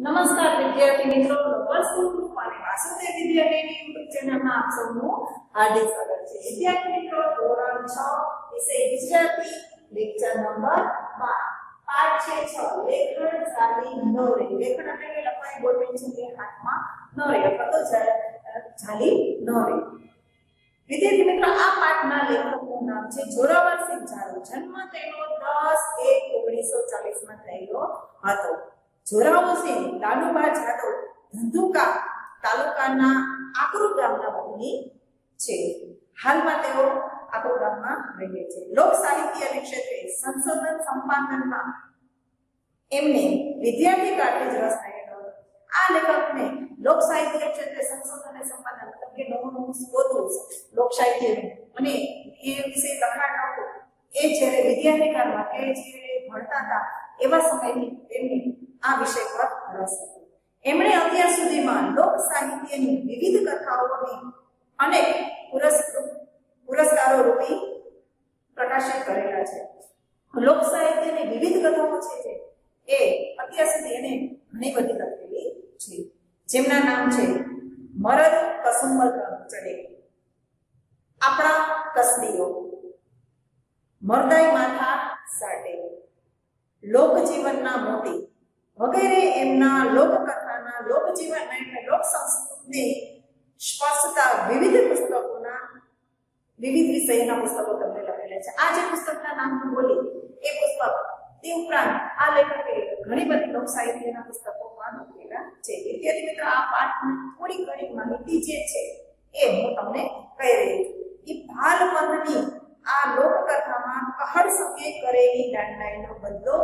નમસ્કાર વિદ્યાર્થી મિત્રો નવલ સ્કૂલ ગ્રુપ અને વાસુદેવ વિદ્યાલયની યુટ્યુબ ચેનલમાં આપ સૌનું હાર્દિક સ્વાગત છે. વિદ્યાર્થી મિત્રો, ધોરણ 6 વિષય ગુજરાતી લેક્ચર નંબર 12 પાઠ છે 6 લેખન ચાલી નો રે લેખન એટલે કે લખવાની બોલ પેન્સિલ કે હાથમાં ન રહે અથવા તો જા- ચાલી ન રહે વિદ્યાર્થી મિત્રો, આ પાઠના લેખકનું નામ છે જોરાવરસિંહ ઝાડુ જન્મ તેનો 10 1 1940 માં થયેલો હતો. જોરાવરસિંહ લાલુબા જાદવ ધંધુકા તાલુકાના આકરુ ગામના વતની છે. હાલમાં તેઓ આકરુ ગામમાં રહે છે. લોક સાહિત્ય અને ક્ષેત્રે સંશોધન સંપાદનમાં એમને વિદ્યાર્થી કાળથી જ રસ થયેલો આ લેખકને લોક સાહિત્ય ક્ષેત્રે સંશોધન અને સંપાદન મતલબ કે નવું નવું શોધવું લોક સાહિત્યનું અને એ વિશે લખાણ લખવું એ જ્યારે વિદ્યાર્થી કાળમાં કે જ્યારે ભણતા હતા એવા સમયથી તેમને આ વિષય પર રસ હતો. એમણે અત્યાર સુધીમાં લોક સાહિત્યની વિવિધ કથાઓની અનેક પુરસ્કાર રૂપી પ્રકાશિત કરેલા છે. લોક સાહિત્યની વિવિધ કથાઓ છે એ અત્યાર સુધી એને ઘણી બધી લખેલી છે. જેમના નામ છે મરદ કસુંબલ ચડે. આપણા કસબીઓ. મરદાઈ માથા સાટે. લોકજીવનના મોતી. વગેરે એમના લોકકથાના લોકજીવન અને લોક સંસ્કૃતિને સ્પર્શતા વિવિધ પુસ્તકોના, વિવિધ વિષયના પુસ્તકો તમને લખેલા છે. આ જે પુસ્તકના નામ હું બોલી, એ પુસ્તક તે ઉપરાંત આ લેખકે ઘણી બધી લોક સાહિત્યના પુસ્તકો પણ લખેલા છે. વિદ્યાર્થી મિત્રો, આ પાઠની થોડી ઘણી માહિતી જે છે એ હું તમને કહી રહી છું. એ ભાલ પંથની આ લોકકથામાં કહર સંગે કરેલી દાંડાઈનો બદલો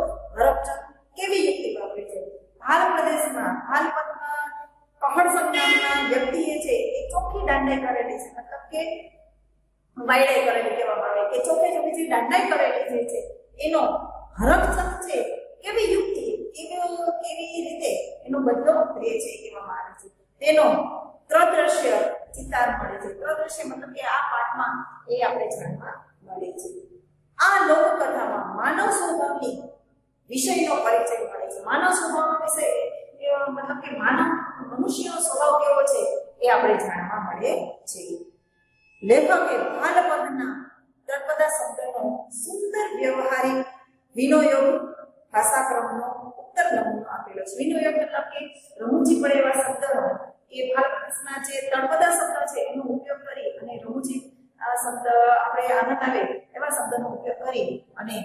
વાયડાઈ કરેલી કહેવામાં આવે કે ચોખ્ખે ચોખ્ખી જે દાંડાઈ કરેલી જે છે, એનો હરપચંદ છે, કેવી યુક્તિ, કેવી કેવી રીતે એનો બદલો રે છે કહેવામાં આવે છે. તેનો ત્રદ્રશ્ય ચિતાર મળે છે. ત્રદ્રશ્ય મતલબ કે આ પાઠમાં એ આપણે જાણવા મળે છે. આ લોકકથામાં માનવ સ્વભાવની વિષયનો પરિચય મળે છે. માનવ સ્વભાવનો વિષય મતલબ કે માનવ મનુષ્યનો સ્વભાવ કેવો છે એ આપણે જાણવા મળે છે. લેખકે બાલપદના તળપદા શબ્દનો સુંદર વ્યવહારિક વિનોયોગ ભાષાક્રમનો ઉત્તર નમૂનો આપેલો છે. વિનોયોગ મતલબ કે રમૂજી પડે એવા શબ્દનો એ બાલકૃષ્ણના જે તળપદા શબ્દ છે એનો ઉપયોગ કરી અને રમૂજી શબ્દ આપણે આનંદ આવે એવા શબ્દનો ઉપયોગ કરી અને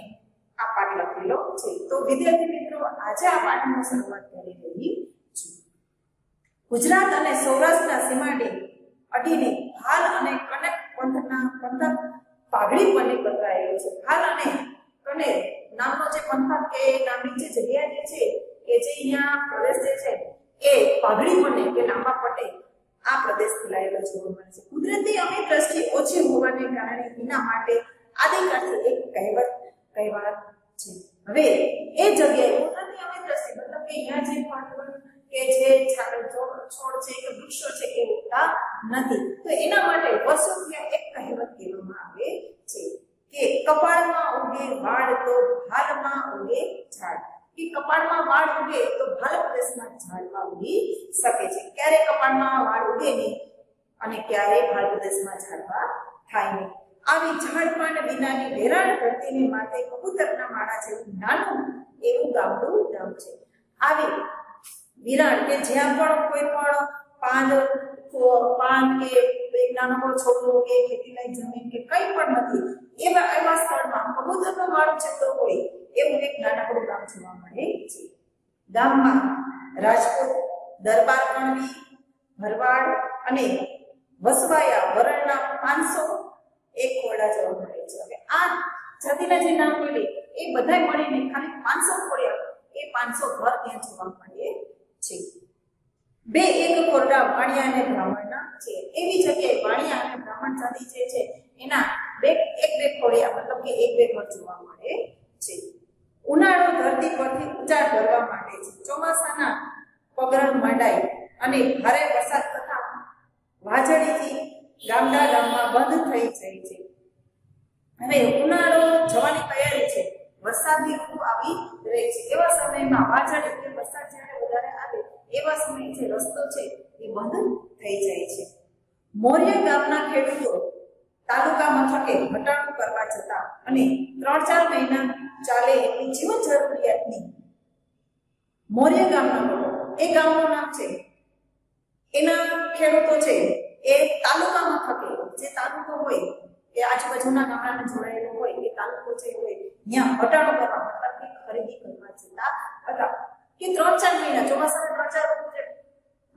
આ પાઠ લખેલો છે. તો વિદ્યાર્થી મિત્રો, આજે આ પાઠનો શરૂઆત કરી રહી છું. ગુજરાત અને સૌરાષ્ટ્રના સીમાડે અડીને હાલ અને કનક પંથકના પંથક પાઘડી પને બતાવેલો છે. હાલ અને કને નામનો જે પંથક કે નામની જે જગ્યા જે છે, કે જે અહીંયા પ્રદેશ જે છે, એ પાઘડી પને કે લાંબા પટે આ પ્રદેશ ફેલાયેલો જોવા મળે છે. કુદરતી અમે દ્રષ્ટિ ઓછી હોવાને કારણે એના માટે આદિકાળથી એક કહેવત, કહેવાત છે. હવે એ જગ્યાએ કુદરતી અમે દ્રષ્ટિ મતલબ કે અહીંયા જે પણ કે જે છાડ છે કે વૃક્ષો છે, એ ઉગતા નથી. તો એના માટે વર્ષો એક કહેવત કહેવામાં આવે છે કે કપાળમાં ઉગે વાળ તો ભાલમાં ઉગે ઝાડ. કે કપાળમાં વાળ ઉગે તો ભાલ પ્રદેશમાં ઝાડમાં ઉગી શકે છે. ક્યારે કપાળમાં વાળ ઉગે નહીં અને ક્યારે ભાલ પ્રદેશમાં ઝાડવા થાય નહીં આવી ઝાડપાન વિનાની વેરાણ ધરતીની માથે કબૂતરના માળા જેવું નાનું એવું ગામડું ગામ છે. આવી વિરાણ કે જ્યાં પણ કોઈ પણ પાન પાન કે એક નાનકડો છોકરો કે ખેતીલાયક જમીન કે કંઈ પણ નથી, એવા એવા સ્થળમાં કબૂતરનો માળો છેતો હોય, એવું એક નાનકડું ગામ જોવા મળે છે. ગામમાં રાજકોટ, દરબાર કણવી ભરવાડ અને વસવાયા વરણના પાંચસો એક ખોરડા જોવા મળે છે. હવે આ જાતિના જે નામ બોલે એ બધાય મળીને ખાલી પાંચસો ખોડ્યા એ પાંચસો ઘર ત્યાં જોવા મળે છે. બે એક ખોરડા વાણિયા અને બ્રાહ્મણના છે. એવી જગ્યાએ વાણિયા અને બ્રાહ્મણ જાતિ જે છે, એના બે એક બે ખોડિયા મતલબ કે એક બે ઘર જોવા મળે છે. ઉનાળો ધરતી પરથી ઉજાડ ભરવા માટે છે. ચોમાસાના પગરણ માંડાય અને ભારે વરસાદ થતા વાજળીથી ગામડા ગામમાં બંધ થઈ જાય છે. હવે ઉનાળો જવાની તૈયારી છે. વરસાદની ઋતુ આવી રહી છે. એવા સમયમાં વાજળી કે વરસાદ જ્યારે એવા સમયે જે રસ્તો છે એ બંધ થઈ જાય છે. મોર્ય ગામના ખેડૂતો તાલુકા મથકે ઘટાડો કરવા જતા અને ત્રણ ચાર મહિના ચાલે એટલી જીવન જરૂરિયાતની મૌર્ય ગામના એ ગામનું નામ છે, એના ખેડૂતો છે, એ તાલુકા મથકે, જે તાલુકો હોય, એ આજુબાજુના ગામડાને જોડાયેલો હોય, એ તાલુકો જે હોય, ત્યાં ઘટાડો કરવા, મતલબ કે ખરીદી કરવા જતા હતા. કે ત્રણ ચાર મહિના ચોમાસાના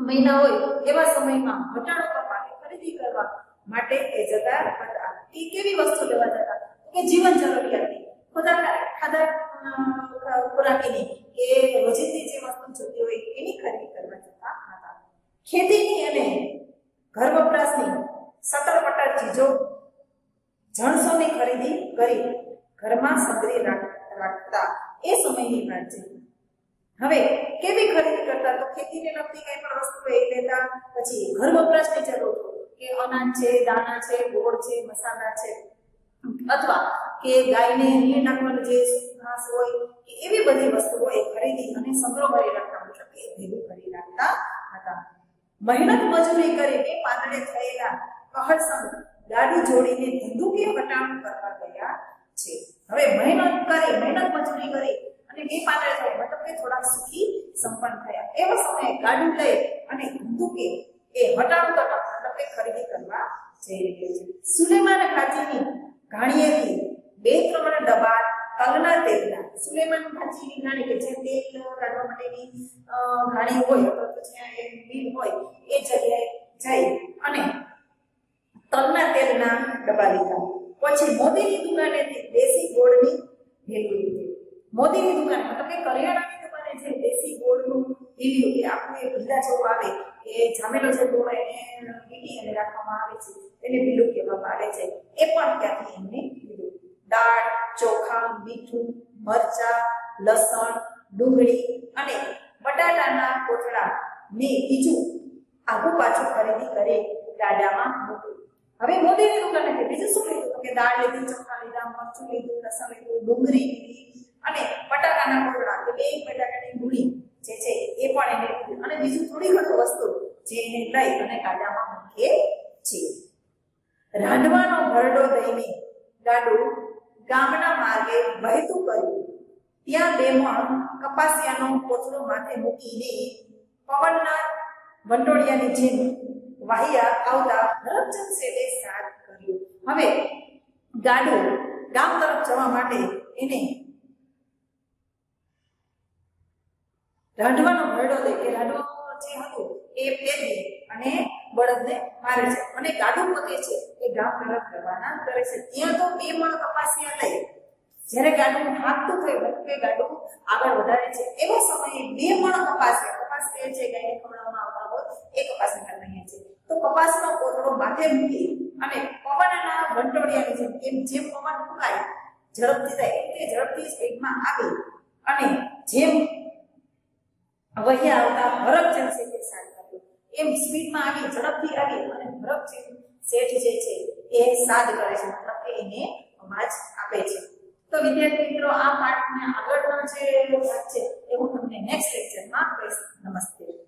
મહિના હોય એવા સમયમાં ઘટાડો કરવા ખરીદી કરવા માટે એ જતા હતા. એ કેવી વસ્તુ લેવા જતા? કે જીવન જરૂરિયાતની. ખોદા ખાધા ખોરાકીની કે રોજિંદી જે વસ્તુ જોતી હોય એની ખરીદી કરવા જતા હતા. ખેતીની અને ઘર વપરાશની સટરપટર ચીજો જણસોની ખરીદી કરી ઘરમાં સંગ્રહી રાખતા. એ સમયની વાત છે. હવે કેવી ખરીદી કરતા? તો ખેતીને લગતી કઈ પણ વસ્તુ એ લેતા પછી ઘર વપરાશની જરૂર કે અનાજ છે, દાણા છે, ગોળ છે, મસાલા છે. અથવા કે ગાયને નીર નાખવાનું જે ઘાસ હોય કે એવી બધી વસ્તુઓ એ ખરીદી અને સંગ્રહ કરી રાખતા, મતલબ એ ભેગું કરી રાખતા હતા. મહેનત મજૂરી કરીને પાંદડે થયેલા કહળ સંગ ગાડી જોડીને ધંધુકીય ઘટાડો કરવા ગયા છે. હવે મહેનત કરી, મહેનત મજૂરી કરી અને બે પાંદડે થયા મતલબ કે થોડા સુખી સંપન્ન થયા. એવો સમયે ગાડી લઈ અને કે એ હટાડો કરવા મતલબ કે ખરીદી કરવા જઈ રહ્યો છે. સુલેમાન ઘાટીની ઘાણીએથી બે ત્રણ ડબ્બા તલના તેલના. સુલેમાન ઘાટીની ઘાણી કે જે તેલ કાઢવા માટેની ઘાણી હોય તો જ્યાં એ મિલ હોય, એ જગ્યાએ જઈ અને તલના તેલના ડબ્બા લીધા. પછી મોદીની દુકાનેથી દેશી ગોળની ભેલું લીધી મોદીની દુકાન મતલબ કે કરિયાણાની દુકાને જે દેશી ગોળનું ભીલું કે આપણું ભીલા જેવું આવે, એ જામેલો જે ગોળ એને પીટી અને રાખવામાં આવે છે, તેને ભીલું કહેવામાં આવે છે. એ પણ ત્યાંથી એમને લીધું. દાળ, ચોખા, મીઠું, મરચા, લસણ, ડુંગળી અને બટાટાના કોથળા ને બીજું આગુ પાછું ખરીદી કરી ગાડામાં મૂક્યું. હવે મોદીની દુકાને કે બીજું શું લીધું? કે દાળ લીધી, ચોખા લીધા, મરચું લીધું, લસણ લીધું, ડુંગળી લીધી અને બટાકાના કોથળા કે બે બટાકાની ગુણી જે છે એ પણ એને અને બીજું થોડી ઘણી વસ્તુ જે એને લઈ અને ગાડામાં મૂકીએ છીએ. રાંધવાનો ભરડો દઈને ગાડું ગામના માર્ગે વહેતું કર્યું. ત્યાં બે મણ કપાસિયાનો કોથળો માથે મૂકીને પવનના વંટોળિયાની જેમ વાહિયા આવતા હરખચંદ શેઠે સ્ટાર્ટ કર્યું. હવે ગાડું ગામ તરફ જવા માટે એને રાંધવાનો ભરડો દે કે રાંધવો જે હતું એ ફેરવી અને બળદને મારે છે. અને ગાડું પોતે છે એ ગામ તરફ રવાના કરે છે. ત્યાં તો બે મણ કપાસિયા લઈ. જ્યારે ગાડું હાથતું થયું વખતે ગાડું આગળ વધારે છે. એવા સમયે બે મણ કપાસે કપાસ કે છે ગાયને ખવડાવવામાં આવતા હોય, એ કપાસ અહીંયા છે તો કપાસનો કોથળો માથે મૂકી અને પવનના વંટોળિયાની જેમ, એમ જેમ પવન ફૂંકાય, ઝડપથી થાય તે ઝડપથી સ્પીડમાં આવી. અને જેમ વહ્યા આવતા ભરતચંદ શેઠે સાથ કર્યો એમ સ્પીડમાં આવી ઝડપથી આવી અને ભરતચંદ શેઠ જે છે એ સાદ કરે છે, મતલબ કે એને અવાજ આપે છે. તો વિદ્યાર્થી મિત્રો, આ પાઠને આગળનો જે ભાગ છે એ હું તમને નેક્સ્ટ લેક્ચરમાં કહીશ. નમસ્તે.